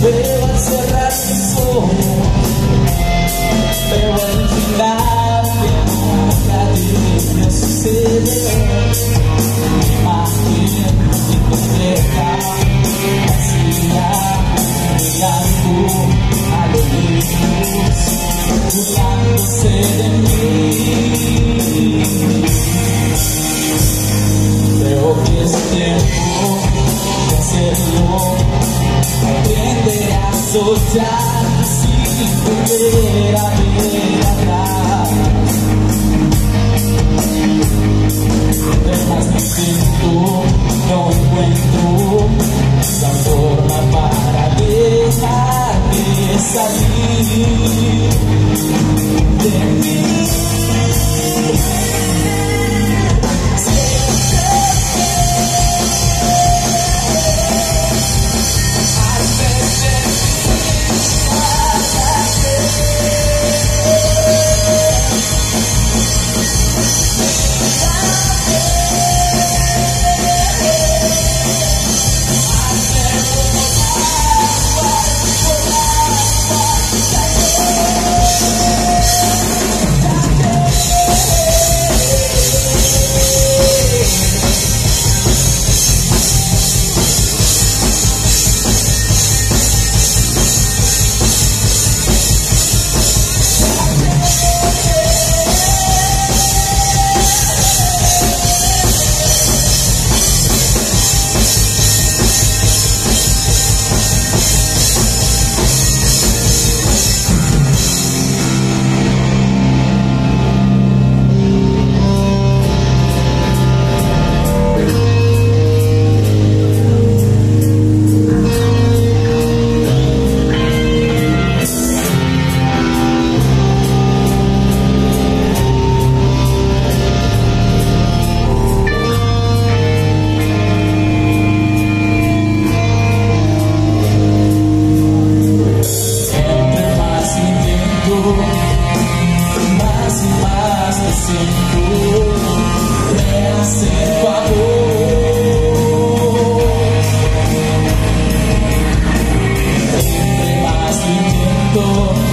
Al final que nunca debe suceder Imagen incompleta Vacía mirando a lo lejos Burlándose de mí sin poder basta sempre é sempre amor. Entre mais que.